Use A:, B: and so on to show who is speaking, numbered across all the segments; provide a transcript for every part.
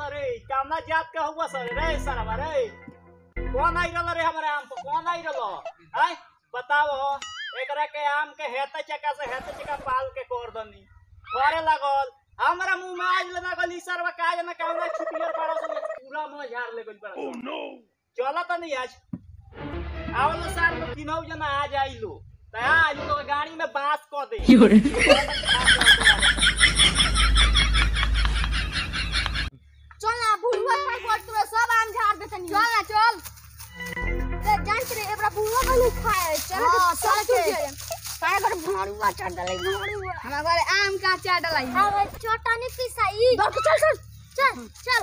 A: Sir कामना जात के हुआ सर? रे सर रे कौन आई रहल रे हमारे आम पर? कौन आई रहल आय बताओ। एकरा के आम के हेते चका से हेते चका पाल के कोर दनी। करे लगल हमरा मुँह में आज लगा गली सरवा काज में कामना छुटियर पड़ा से पूरा मुँह झाड़ ले गइल पड़ा। ओह नो चला त नहीं आज। आवल साल में तीनों जना आ जाइलो त आज लोग गाड़ी में बाँस क दे
B: चल ना बुढ़वा खाई पड़ तू सब आम झाड़ दे तनी चल ना चल ते जान के एकरा बुढ़वा का खाए चल
C: हाँ,
B: चल
C: चल
B: के
C: के। काय कर भाड़ुआ चढ़ डलै भाड़ुआ
B: हमारे घरे आम का अचार डलाई
C: अरे चटनी पिसाई
B: दौड़ के चल चल
C: चल चल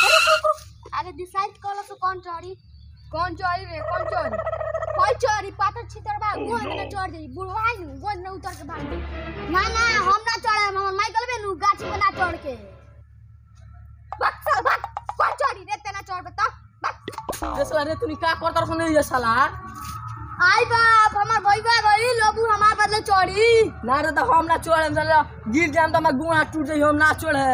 B: अरे रुक, रुक।
C: आगे डिसाइड कर लो तो कौन चढ़ी
B: कौन चोरी रे कौन चोरी कोई चोरी पातर छितर बा गोंद में चढ़ जाई बुढ़वा आई नु गोंद में उतर के भाग
C: ना ना हम ना चढ़े हमर
B: भाग
D: ये साला रे तूने का करता सुन ये साला।
C: आई बाप हमर भईवा गई लोबू हमार बदले चढ़ी
D: ना रे तो हम ना चढ़े हम साला। गिर जाम तो हमार गुण टूट जाई हम ना चढ़े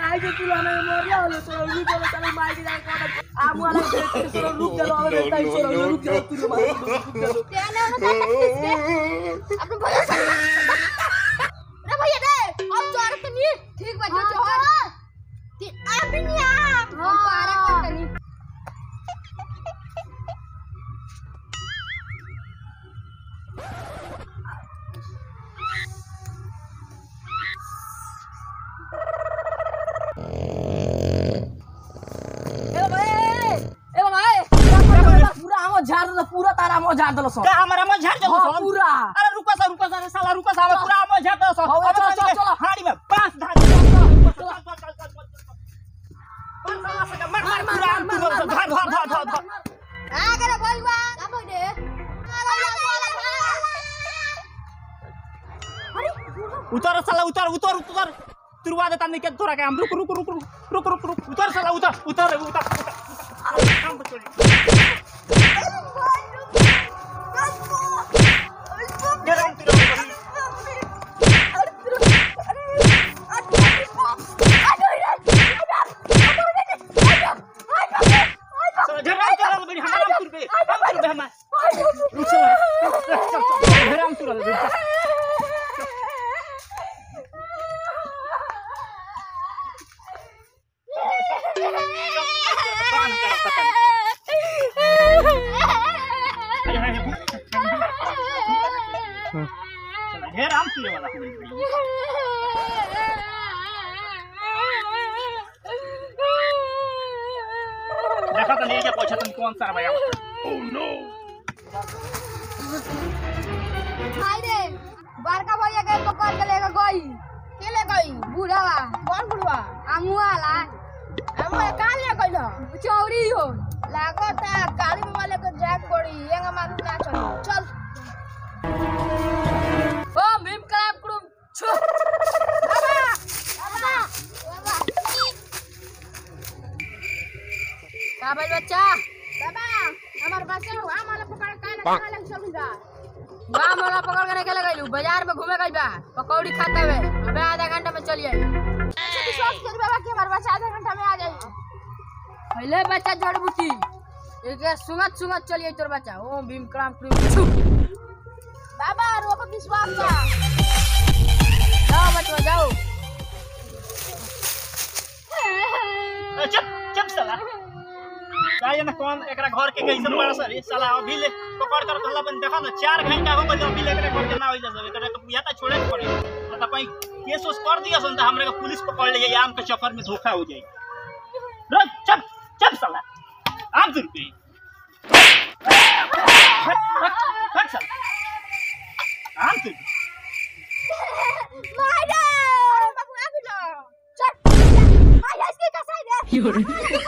D: आई के तू हमें मर लो तो रुक जा चलो मार के जाए का आ मुआ लगे तो रुक जा अबे ताई चलो रुक जा तू मार रुक जा लो
B: तेने उन्हें अपने भैया
D: तारा झाड़ दलो सब
A: का हमारा मुँह झाड़ दे
D: हाँ, पूरा
A: अरे रुको सा रुको सा साला रुको सा पूरा मुँह झाड़ दे
D: हाँ, हाँ, चलो, चलो, चलो।
A: हाड़ी में बाँस धार दे चल चल चल चल चल मार से मार मार मार मार धार धार धार धार धार
B: आ गए भैया का भई अरे
A: उतर साला उतर उतर उतर तुरवा देता नहीं के तोरा के हम रुक रुक रुक रुक रुक रुक रुक उतर साला उतर उतर उतर उतर हम तो चल गरम तुरवा साला झराम तुरवा बड़ी हमारा तुर पे हम तुर पे हम रुक साला चल वाला देखा तो नहीं क्या पूछा तुम कौन सा भाई
B: हाय अमुआ कहाँ ले गई हो चौरी हो लागता गाड़ी में वाले को पड़ी एँगा मालूम ना चल चल
D: ओ भीम क्लैप ग्रुप छु
B: बाबा बाबा बाबा
D: का भाई बच्चा
B: बाबा हमार बच्चा हुआ हमारा पकड़ के ना लग
D: पकड़ के निकल गइलू बाज़ार में घूमे गइल बा पकौड़ी खाते हुए अबे आधा घंटा में चली आई
B: कर बाबा कि हमार बच्चा आधा घंटा में आ जाई
D: पहले बच्चा जड़ बूटी एक सुंगत सुंगत चलिए तोर बच्चा। ओम भीम क्राम क्रीम।
B: बाबा रोको विश्वास का
D: जाओ बच्चा जाओ।
A: चुप चुप साला। जाइए ना कौन एकरा घर के कैसन बड़ा सर ये साला। अभी ले पकड़ कर तोला बन देखा ना चार घंटा हो गइल अभी ले एकरा घर के ना होइल सब एकरा के या त छोड़े के पड़ी। कोई केस उस कर दिया सन त हमरे के पुलिस पकड़ ले आम के चक्कर में धोखा हो जाई रुक चुप चुप साला। आम तुर पे आम तुर
B: माया